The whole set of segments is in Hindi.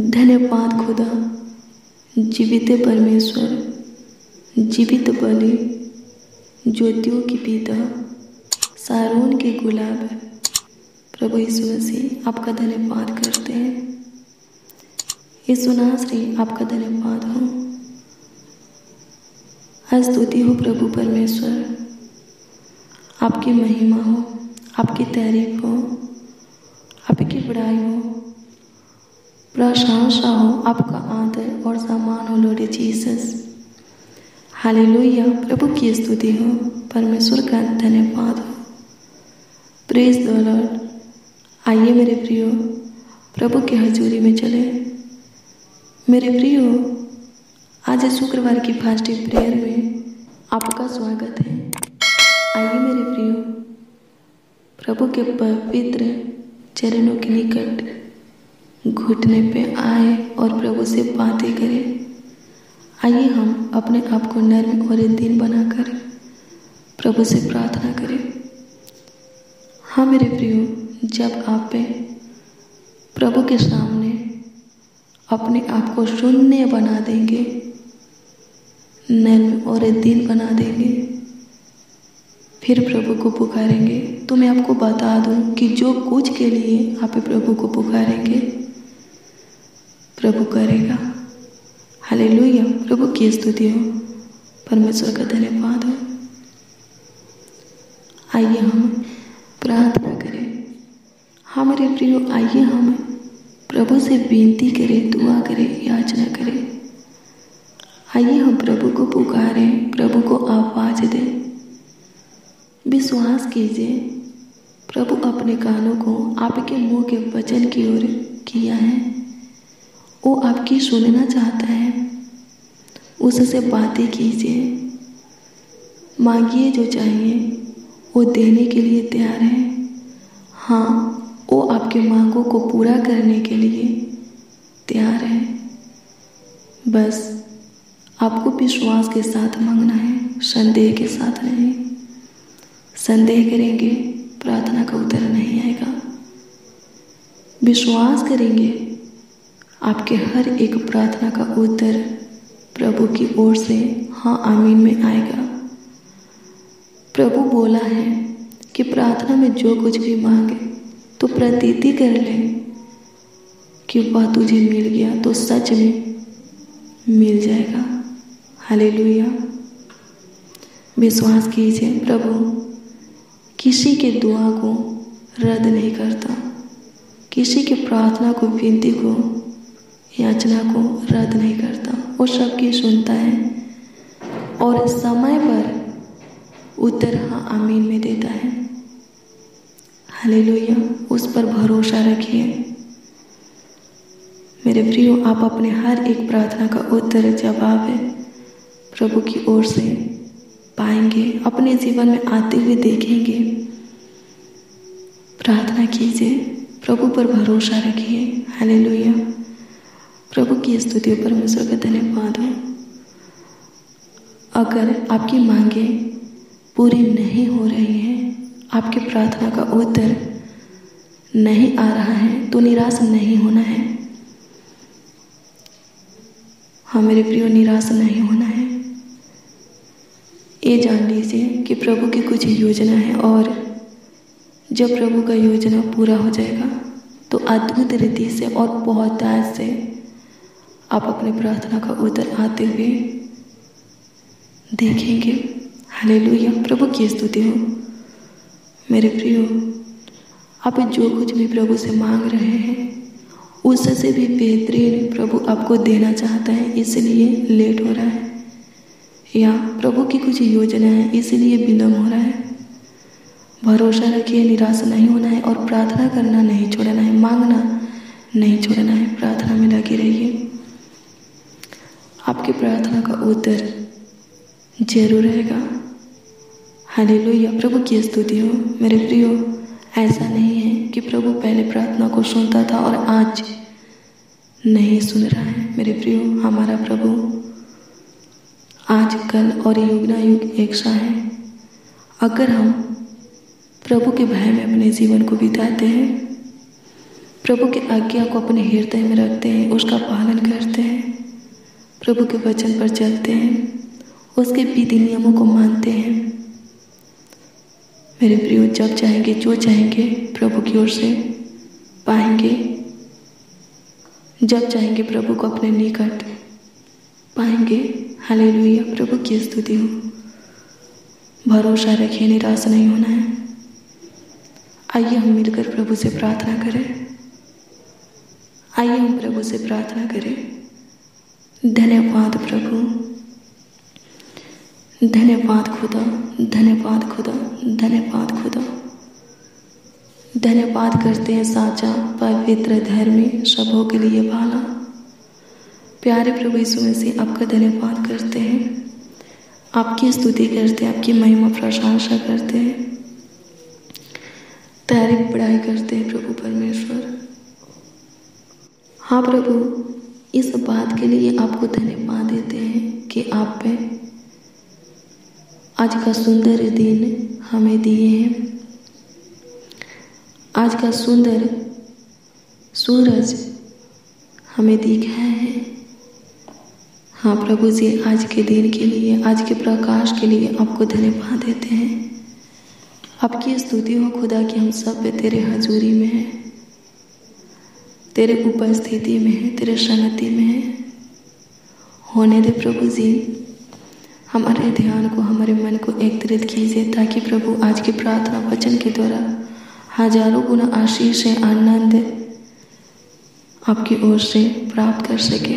धन्यवाद खुदा। जीवित परमेश्वर, जीवित बलि, ज्योतियों की पिता, सारोन के गुलाब। प्रभु यीशु मसीह, आपका धन्यवाद करते हैं। यीशु नासरी आपका धन्यवाद हो। स्तुति हो प्रभु परमेश्वर। आपकी महिमा हो, आपकी तारीफ़ हो, आपकी बड़ाई हो। प्रशंसा हो आपका आदर और सम्मान हो लोडे जीसस हालेलुया प्रभु की स्तुति हो, परमेश्वर का धन्यवाद हो। प्रेज द लॉर्ड आइए मेरे प्रियो, प्रभु की हजूरी में चले। मेरे प्रियो, आज शुक्रवार की फास्टिंग प्रेयर में आपका स्वागत है। आइए मेरे प्रियो, प्रभु के पवित्र चरणों के निकट घुटने पे आए और प्रभु से बातें करें। आइए हम अपने आप को नर्म और दिन बनाकर प्रभु से प्रार्थना करें। हाँ मेरे प्रियो, जब आप पे प्रभु के सामने अपने आप को शून्य बना देंगे, नर्म और दिन बना देंगे, फिर प्रभु को पुकारेंगे तो मैं आपको बता दूँ कि जो कुछ के लिए आप प्रभु को पुकारेंगे प्रभु करेगा। हालेलुया। प्रभु की स्तुति हो। परमेश्वर का धन्यवाद हो। आइए हम प्रार्थना करें। हमारे प्रियो, आइए हम प्रभु से विनती करें, दुआ करें, याचना करें। आइए हम प्रभु को पुकारें, प्रभु को आवाज़ दें। विश्वास कीजिए, प्रभु अपने कानों को आपके मुँह के वचन की ओर किया है। वो आपकी सुनना चाहता है। उससे बातें कीजिए। मांगिए जो चाहिए, वो देने के लिए तैयार है। हाँ वो आपके मांगों को पूरा करने के लिए तैयार है। बस, आपको विश्वास के साथ मांगना है, संदेह के साथ नहीं। संदेह करेंगे, प्रार्थना का उत्तर नहीं आएगा। विश्वास करेंगे आपके हर एक प्रार्थना का उत्तर प्रभु की ओर से हाँ आमीन में आएगा। प्रभु बोला है कि प्रार्थना में जो कुछ भी मांगे तो प्रतीति कर ले। कि वह तुझे मिल गया तो सच में मिल जाएगा। हालेलुया। विश्वास कीजिए प्रभु, किसी के दुआ को रद्द नहीं करता, किसी के प्रार्थना को विनती को याचना को रद्द नहीं करता। वो सबकी सुनता है, और समय पर उत्तर हाँ आमीन में देता है। हालेलुया, उस पर भरोसा रखिए। मेरे प्रियो, आप अपने हर एक प्रार्थना का उत्तर जवाब है प्रभु की ओर से पाएँगे, अपने जीवन में आते हुए देखेंगे। प्रार्थना कीजिए, प्रभु पर भरोसा रखिए। हालेलुया। प्रभु की स्तुति परमेश्वर का धन्यवाद हो। अगर आपकी मांगे पूरी नहीं हो रही हैं, आपकी प्रार्थना का उत्तर नहीं आ रहा है तो निराश नहीं होना है। हाँ मेरे प्रियो, निराश नहीं होना है। ये जान लीजिए कि प्रभु की कुछ योजना है और जब प्रभु का योजना पूरा हो जाएगा तो अद्भुत रीति से और बहुत से आप अपनी प्रार्थना का उत्तर आते हुए देखेंगे। हालेलुया। प्रभु की स्तुति हो। मेरे प्रियो, आप जो कुछ भी प्रभु से मांग रहे हैं, उससे भी बेहतरीन प्रभु आपको देना चाहता है, इसलिए लेट हो रहा है। या प्रभु की कुछ योजना है, इसलिए विलम्ब हो रहा है। भरोसा रखिए, निराश नहीं होना है और प्रार्थना करना नहीं छोड़ना है, मांगना नहीं छोड़ना है, प्रार्थना में लगे रहिए। आपकी प्रार्थना का उत्तर ज़रूर रहेगा। हालेलुया। प्रभु की स्तुति हो। मेरे प्रियो, ऐसा नहीं है कि प्रभु पहले प्रार्थना को सुनता था और आज नहीं सुन रहा है। मेरे प्रियो, हमारा प्रभु आज कल और युग ना युग एक सा है। अगर हम प्रभु के भय में अपने जीवन को बिताते हैं, प्रभु की आज्ञा को अपने हृदय में रखते हैं, उसका पालन करते हैं प्रभु के वचन पर चलते हैं, उसके विधि नियमों को मानते हैं। मेरे प्रियो, जब चाहेंगे, जो चाहेंगे, प्रभु की ओर से पाएँगे। जब चाहेंगे, प्रभु को अपने निकट पाएँगे। हाले प्रभु की स्तुति हो। भरोसा रखिए, निराश नहीं होना है। आइए हम मिलकर प्रभु से प्रार्थना करें। आइए हम प्रभु से प्रार्थना करें। धन्यवाद प्रभु। धन्यवाद खुदा धन्यवाद खुदा धन्यवाद खुदा। धन्यवाद करते हैं साचा, पवित्र धर्मी, सबों के लिए भाला। प्यारे प्रभु यीशु मसीह, आपका धन्यवाद करते हैं। आपकी स्तुति करते हैं, आपकी महिमा प्रशंसा करते हैं। तारीफ़ पढ़ाई करते हैं प्रभु परमेश्वर। हाँ प्रभु इस बात के लिए आपको धन्यवाद देते हैं कि आप पे आज का सुंदर दिन हमें दिए हैं। आज का सुंदर सूरज हमें दिखाया है। हाँ प्रभु जी, आज के दिन के लिए, आज के प्रकाश के लिए आपको धन्यवाद देते हैं। आपकी स्तुति हो खुदा कि, हम सब तेरे हजूरी में हैं। तेरे उपस्थिति में है, तेरे संगति में है। होने दे प्रभु जी, हमारे ध्यान को, हमारे मन को एकत्रित कीजिए ताकि प्रभु आज की प्रार्थना वचन के द्वारा हज़ारों गुना आशीष है आनंद आपकी ओर से प्राप्त कर सके।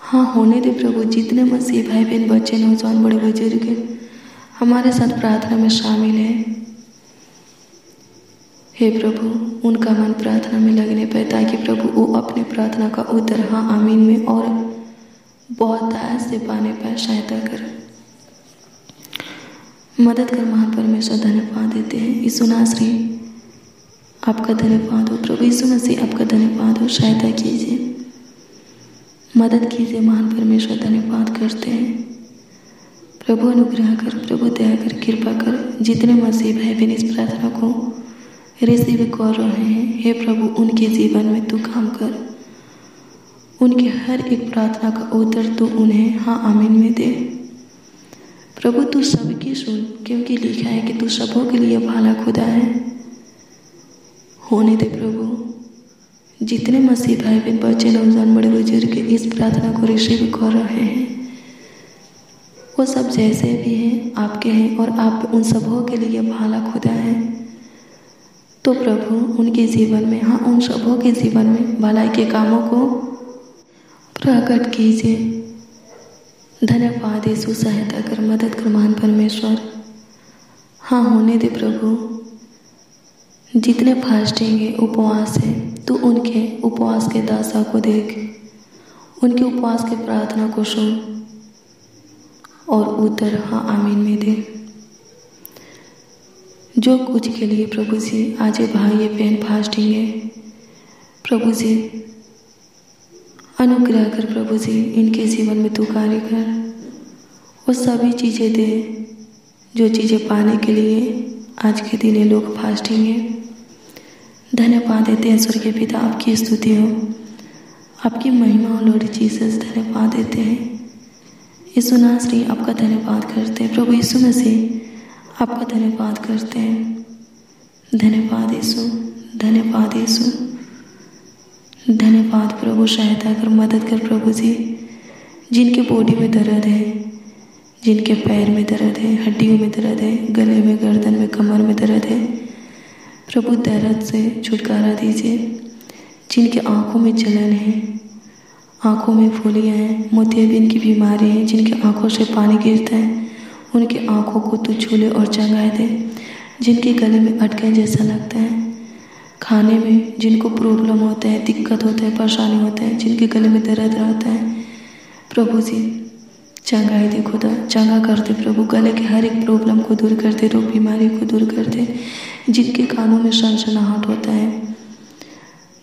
हाँ होने दे प्रभु, जितने मसीह भाई बहन बच्चे, नौजवान, बड़े बुज़ुर्ग हमारे साथ प्रार्थना में शामिल है। हे प्रभु, उनका मन प्रार्थना में लगने पाए ताकि प्रभु वो अपने प्रार्थना का उत्तर हाँ आमीन में और बहुत दायत से पाने पाए सहायता कर। मदद कर महान परमेश्वर धन्यवाद देते हैं। यीशु आपका धन्यवाद हो। प्रभु यीशु मसीह, आपका धन्यवाद हो। सहायता कीजिए। मदद कीजिए महान परमेश्वर धन्यवाद करते हैं। प्रभु, अनुग्रह कर, प्रभु, दया कर, कृपा कर। जितने मसीब भाई बहन इस प्रार्थना को रिसीव कर रहे हैं, हे प्रभु, उनके जीवन में तू काम कर। उनके हर एक प्रार्थना का उत्तर तू उन्हें हाँ आमीन में दे। प्रभु, तू सबकी सुन, क्योंकि लिखा है कि तू सबों के लिए भाला खुदा है। होने दे प्रभु, जितने मसीह भाई बहन बच्चे नौजवान बड़े बुज़ुर्ग इस प्रार्थना को रिसीव कर रहे हैं, वो सब जैसे भी हैं, आपके हैं और आप उन सबों के लिए भाला खुदा है। तो प्रभु, उनके जीवन में हाँ उन सबों के जीवन में भलाई के कामों को प्रकट कीजिए। धन्यवाद यीशु सहायता कर, मदद कर मान परमेश्वर। हाँ होने दे प्रभु। जितने फास्टिंग है उपवास है तू उनके उपवास के दासा को देख। उनके उपवास के प्रार्थना को सुन। और उत्तर हाँ आमीन में दे। जो कुछ के लिए प्रभु जी आज भाई ये बहन फास्टिंग है, प्रभु जी, अनुग्रह कर प्रभु जी, इनके जीवन में तू कार्य कर। वो सभी चीज़ें दे, जो चीज़ें पाने के लिए आज के दिन ये लोग फास्टिंग है। धन्यवाद देते हैं स्वर्गीय पिता, आपकी स्तुति हो। आपकी महिमा हो लॉर्ड जीसस धन्यवाद देते हैं। यीशु नासरी आपका धन्यवाद करते हैं। प्रभु यीशु मसीह आपका धन्यवाद करते हैं। धन्यवाद यीशु धन्यवाद यीशु। धन्यवाद प्रभु सहायता कर, मदद कर प्रभु जी, जिनके बॉडी में दर्द है, जिनके पैर में दर्द है, हड्डियों में दर्द है, गले में, गर्दन में, कमर में दर्द है। प्रभु दर्द से छुटकारा दीजिए। जिनके आँखों में जलन है, आँखों में फूलियाँ हैं, मोतियाबिंद की बीमारी है, जिनके आँखों से पानी गिरता है उनके आँखों को तू छूले और चंगाए दे, जिनके गले में अटके जैसा लगता है। खाने में जिनको प्रॉब्लम होता है, दिक्कत होता है, परेशानी होता है, जिनके गले में दर्द रहता है। प्रभु जी चंगाई दे खुदा, चंगा कर दे प्रभु। गले के हर एक प्रॉब्लम को दूर कर दे, रोग बीमारी को दूर कर दे, जिनके कानों में सनसनाहट होता है।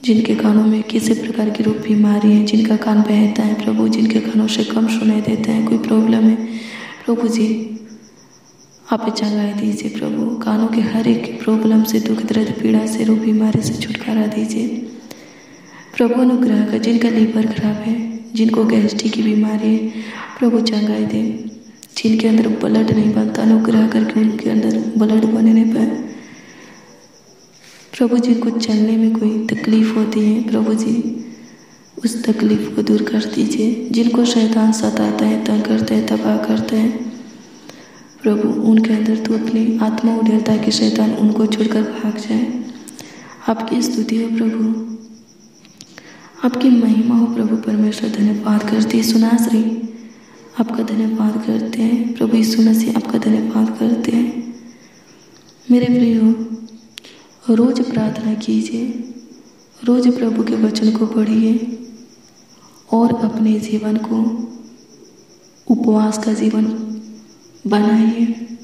जिनके कानों में किसी प्रकार की रोग बीमारी है, जिनका कान बहता है प्रभु, जिनके कानों से कम सुनाई देता है, कोई प्रॉब्लम है। प्रभु जी आप चंगाई दीजिए प्रभु। कानों के हर एक प्रॉब्लम से दुख, दर्द, पीड़ा से रोग बीमारी से छुटकारा दीजिए। प्रभु, अनुग्रह कर जिनका लीवर खराब है, जिनको गैस्ट्रिक की बीमारी है, प्रभु चंगाई दे। जिनके अंदर ब्लड नहीं बनता, अनुग्रह करके उनके अंदर ब्लड बनने पर प्रभु जी को चलने में कोई तकलीफ़ होती है, प्रभु जी, उस तकलीफ़ को दूर कर दीजिए। जिनको शैतान सताता है, तंग करता है, तबाह करता है प्रभु, उनके अंदर तो अपनी आत्मा उड़े ताकि शैतान उनको छोड़कर भाग जाए। आपकी स्तुति हो प्रभु। आपकी महिमा हो प्रभु, परमेश्वर धन्यवाद करते हैं। सुनाश्री आपका धन्यवाद करते हैं। प्रभु यीशु मसीह आपका धन्यवाद करते हैं। मेरे प्रियो, रोज प्रार्थना कीजिए। रोज प्रभु के वचन को पढ़िए और अपने जीवन को, उपवास का जीवन बनाइए।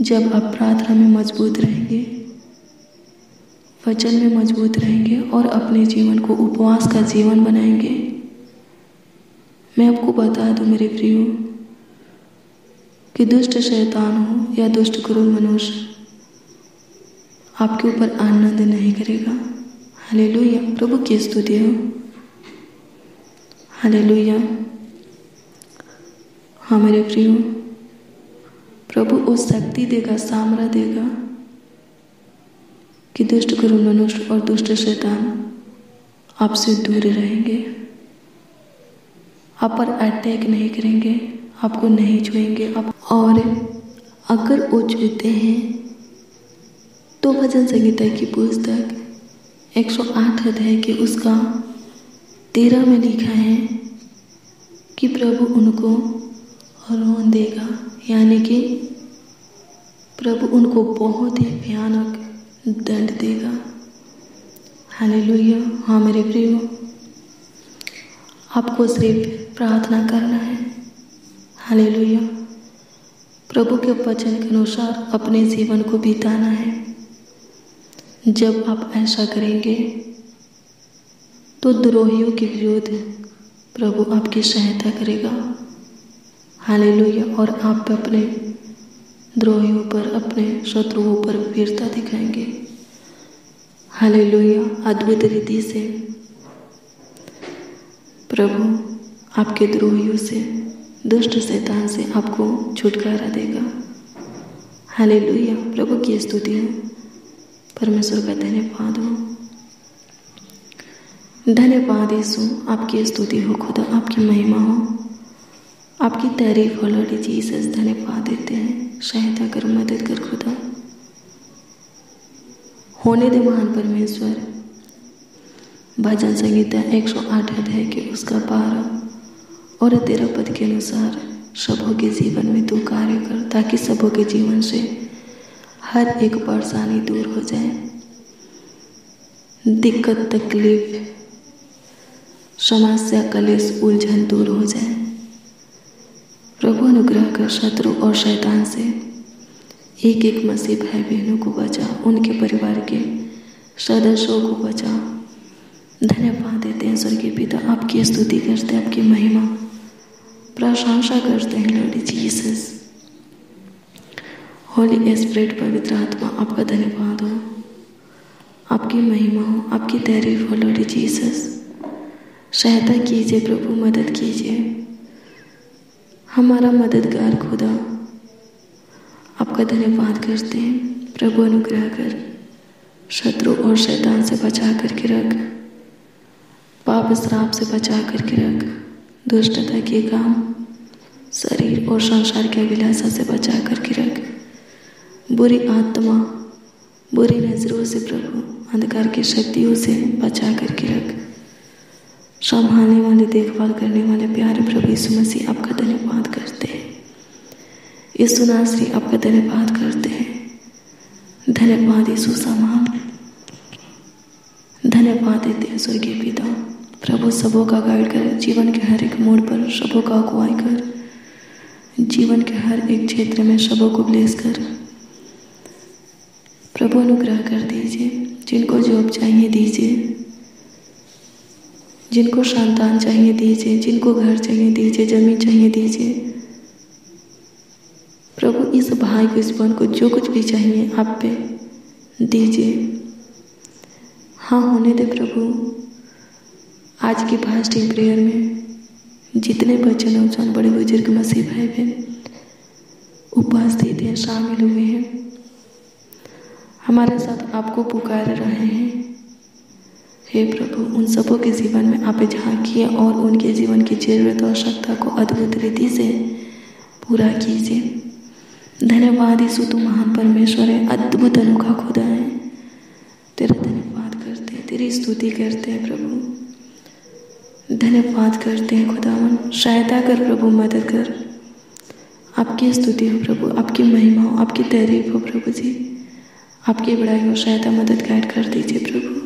जब आप प्रार्थना में मज़बूत रहेंगे, वचन में मज़बूत रहेंगे और अपने जीवन को उपवास का जीवन बनाएँगे, मैं आपको बता दूँ मेरे प्रियो, कि दुष्ट शैतान हो या दुष्ट गुरु मनुष्य, आपके ऊपर आनंद नहीं करेगा। हालेलुया। प्रभु की स्तुति हो। हालेलुया। हाँ मेरे प्रियो, प्रभु वो शक्ति देगा, सामरा देगा कि दुष्ट गुरु मनुष्य और दुष्ट शैतान आपसे दूर रहेंगे। आप पर अटैक नहीं करेंगे, आपको नहीं छुएँगे। आप और अगर वो छूते हैं तो भजन संगीता की पुस्तक 108 अध्याय के उसका तेरह में लिखा है कि प्रभु उनको रोन देगा। यानी कि प्रभु उनको बहुत ही भयानक दंड देगा। हाले लोहिया हाँ मेरे प्रियो, आपको सिर्फ़ प्रार्थना करना है। हाले लोहिया प्रभु के वचन के अनुसार अपने जीवन को बिताना है। जब आप ऐसा करेंगे तो द्रोहियों के विरुद्ध प्रभु आपकी सहायता करेगा। हालेलुया। और आप अपने द्रोहियों पर, अपने शत्रुओं पर वीरता दिखाएँगे। हालेलुया। अद्भुत रीति से प्रभु आपके द्रोहियों से, दुष्ट शैतान से आपको छुटकारा देगा। हालेलुया। प्रभु की स्तुति हो। परमेश्वर का धन्यवाद हो। धन्यवाद यीशु। आपकी स्तुति हो। खुदा आपकी महिमा हो। आपकी तारीफ़ हो लॉर्ड जीसस धन्यवाद देते हैं। सहायता कर मदद कर खुदा। होने दे महान परमेश्वर। भजन संगीता 108 अध्याय के उसका बारह। और तेरह पद के अनुसार सबों के जीवन में तू कार्य कर, ताकि सबों के जीवन से हर एक परेशानी दूर हो जाए। दिक्कत, तकलीफ़, समस्या, कलेश, उलझन दूर हो जाए। प्रभु अनुग्रह कर शत्रु और शैतान से एक एक मसीह भाई बहनों को बचा, उनके परिवार के सदस्यों को बचा। धन्यवाद देते हैं स्वर्गीय पिता, आपकी स्तुति करते हैं, आपकी महिमा। प्रशंसा करते हैं लॉर्ड जीसस होली स्प्रिट पवित्र आत्मा, आपका धन्यवाद हो। आपकी महिमा हो, आपकी तारीफ़ हो लॉर्ड जीसस सहायता कीजिए, प्रभु, मदद कीजिए। हमारा मददगार खुदा, आपका धन्यवाद करते हैं। प्रभु, अनुग्रह कर, शत्रु और शैतान से बचा करके रख। पाप श्राप से बचा करके रख। दुष्टता के काम, शरीर और संसार के अभिलाषा से बचा करके रख। बुरी आत्मा, बुरी नज़रों से प्रभु, अंधकार की शक्तियों से बचा करके रख। संभालने वाले, देखभाल करने वाले प्यारे प्रभु यीशु मसीह आपका धन्यवाद करते हैं। यीशु नासरी आपका धन्यवाद करते हैं। धन्यवाद यीशु समान। धन्यवाद देते हैं स्वर्गीय पिता। प्रभु सबों का गाइड कर, जीवन के हर एक मोड़ पर सबों का अगुवाई कर। जीवन के हर एक क्षेत्र में सबों को ब्लेस कर। प्रभु अनुग्रह कर दीजिए। जिनको जॉब चाहिए दीजिए। जिनको संतान चाहिए दीजिए, जिनको घर चाहिए दीजिए, ज़मीन चाहिए दीजिए। प्रभु, इस भाई को इस बहन को जो कुछ भी चाहिए, आप पे दीजिए। हाँ होने दे प्रभु। आज की फास्टिंग प्रेयर में जितने बच्चे नौजवान बड़े बुज़ुर्ग, मसीह भाई बहन उपस्थित हैं शामिल हुए हैं। हमारे साथ आपको पुकार रहे हैं। हे प्रभु, उन सबों के जीवन में आप झांकिए और उनके जीवन की ज़रूरत और आवश्यकता को अद्भुत रीति से पूरा कीजिए। धन्यवाद यीशु, तू महान परमेश्वर है, अद्भुत अनोखा खुदा है। तेरा धन्यवाद करते हैं, तेरी स्तुति करते हैं प्रभु। धन्यवाद करते हैं खुदावन, सहायता कर प्रभु, मदद कर। आपकी स्तुति हो प्रभु, आपकी महिमा हो, आपकी तारीफ़ हो प्रभु जी। आपकी बड़ाई हो, सहायता मदद गाइड कर दीजिए प्रभु।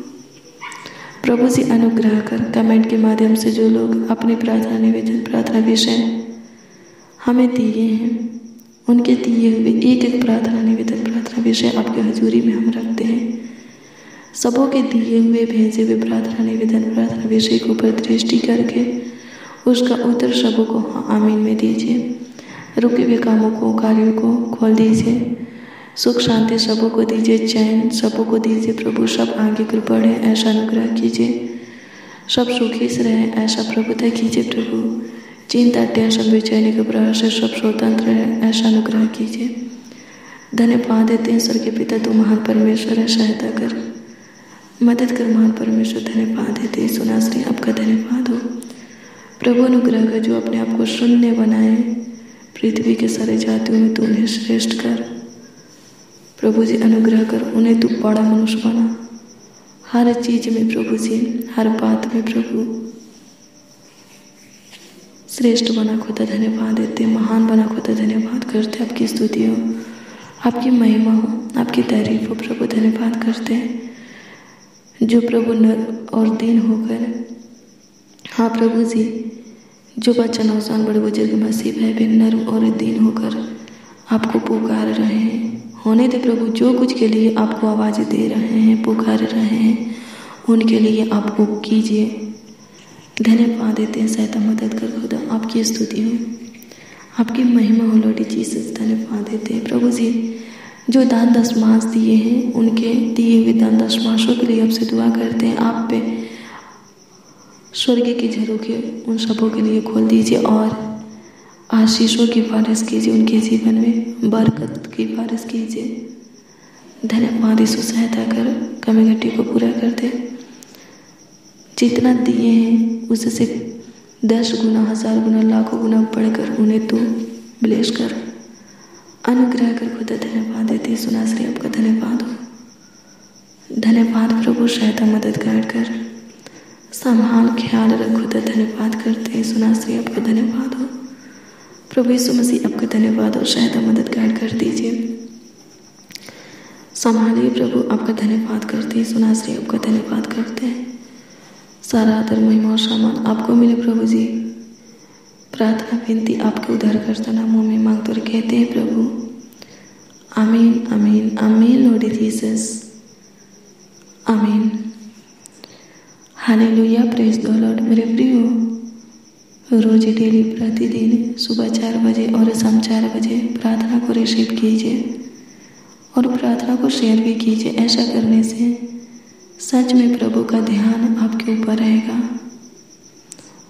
प्रभु जी अनुग्रह कर कमेंट के माध्यम से जो लोग अपनी प्रार्थना निवेदन, प्रार्थना विषय हमें दिए हैं, उनके दिए हुए एक एक प्रार्थना निवेदन, प्रार्थना विषय आपके हजूरी में हम रखते हैं। सबों के दिए हुए, भेजे हुए प्रार्थना निवेदन, प्रार्थना विषय के ऊपर दृष्टि करके उसका उत्तर सबों को हाँ आमीन में दीजिए। रुके हुए कामों को, कार्यों को खोल दीजिए। सुख शांति सबों को दीजिए, चैन सबों को दीजिए, प्रभु, सब आगे कर बढ़े, ऐसा अनुग्रह कीजिए। सब सुखी से रहे, ऐसा प्रभुता कीजिए, प्रभु। चिंता टेंशन बेचैनी घबराहट से सब स्वतंत्र है ऐसा अनुग्रह कीजिए। धन्यवाद देते हैं स्वर के पिता तो महान परमेश्वर है, सहायता कर। मदद कर, महान परमेश्वर धन्यवाद देते हैं सुना श्री आपका धन्यवाद हो। प्रभु, अनुग्रह कर जो अपने आप को शून्य बनाए, पृथ्वी के सारे जातियों में तू उन्हें श्रेष्ठ कर। प्रभु जी, अनुग्रह कर। उन्हें तू बड़ा मनुष्य बना। हर चीज़ में प्रभु जी, हर बात में प्रभु। श्रेष्ठ बना खुदा धन्यवाद देते महान बना खुदा धन्यवाद करते आपकी स्तुति हो, आपकी महिमा हो, आपकी तारीफ़ हो, प्रभु धन्यवाद करते हैं। जो प्रभु नर और दीन होकर हाँ प्रभु जी, जो बच्चा नौसान बड़े बुज़ुर्ग मसीब है भी नर्म और दीन होकर आपको पुकार रहे हैं। होने दे प्रभु जो कुछ के लिए आपको आवाज़ दे रहे हैं, पुकार रहे हैं, उनके लिए आपको कीजिए। धन्यवाद देते हैं सहायता मदद कर खुदा, आपकी स्तुति हो। आपकी महिमा हो लौटी जीसस, धन्यवाद देते हैं प्रभु जी। जो दान दशमास दिए हैं, उनके दिए हुए दान दशमासों के लिए आपसे दुआ करते हैं। आप पे स्वर्ग के झरोखे उन सबों के लिए खोल दीजिए और आशीषों की बारिश कीजिए, उनके जीवन में बरकत की बारिश कीजिए। धन्यवाद, यीशु सहायता कर कमी घटी को पूरा कर दे। जितना दिए हैं, उससे दस गुना, हज़ार गुना, लाखों गुना बढ़कर उन्हें तू ब्लेस कर। अनुग्रह कर, खुदा धन्यवाद देते सुना, श्री, आपका धन्यवाद हो। धन्यवाद, प्रभु, सहायता, मदद, गाइड कर। संभाल, ख्याल रख, खुदा धन्यवाद करते सुना, श्री, आपका धन्यवाद हो। प्रभु यीशु मसीह, आपका धन्यवाद और शायद मदद गाइड कर दीजिए। संभालिए प्रभु, आपका धन्यवाद करते हैं। सुना श्री, आपका धन्यवाद करते हैं। सारा आदर, महिमा और सामान आपको मिले प्रभु जी। प्रार्थना, विनती आपके उधार करता नामों में मांगते और कहते हैं प्रभु। आमीन आमीन आमीन लॉर्ड जीसस आमीन। हालेलुया प्रेज द लॉर्ड मेरे प्रियो रोज डेली प्रतिदिन सुबह चार बजे और शाम चार बजे प्रार्थना को रिसीव कीजिए और प्रार्थना को शेयर भी कीजिए, ऐसा करने से सच में प्रभु का ध्यान आपके ऊपर रहेगा।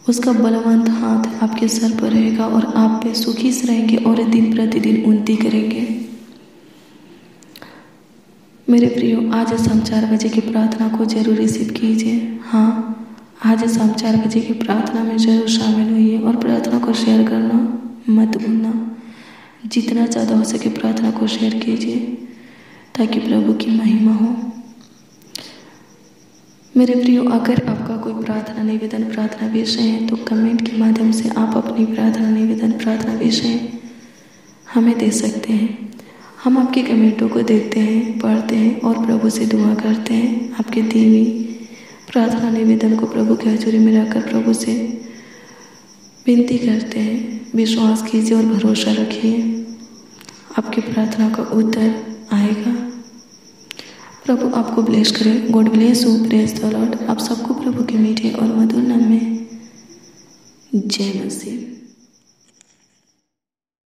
उसका बलवंत हाथ आपके सर पर रहेगा और आप पे सुखी से रहेंगे और दिन प्रतिदिन उन्नति करेंगे। मेरे प्रियो, आज शाम चार बजे की प्रार्थना को ज़रूर रिसीव कीजिए। हाँ आज शाम चार बजे की प्रार्थना में ज़रूर शामिल हुई और प्रार्थना को शेयर करना मत भूलना। जितना ज़्यादा हो सके प्रार्थना को शेयर कीजिए, ताकि प्रभु की महिमा हो। मेरे प्रियो, अगर आपका कोई प्रार्थना, निवेदन, प्रार्थना विषय है तो कमेंट के माध्यम से आप अपनी प्रार्थना, निवेदन, प्रार्थना विषय हमें दे सकते हैं। हम आपके कमेंटों को देखते हैं, पढ़ते हैं और प्रभु से दुआ करते हैं। आपके दी हुई प्रार्थना निवेदन को प्रभु के हजूरी में रखकर प्रभु से विनती करते हैं। विश्वास कीजिए और भरोसा रखिए। आपकी प्रार्थना का उत्तर आएगा। प्रभु आपको ब्लेस करे। God bless you praise the Lord आप सबको प्रभु के मीठे और मधुर नाम में जय मसीह।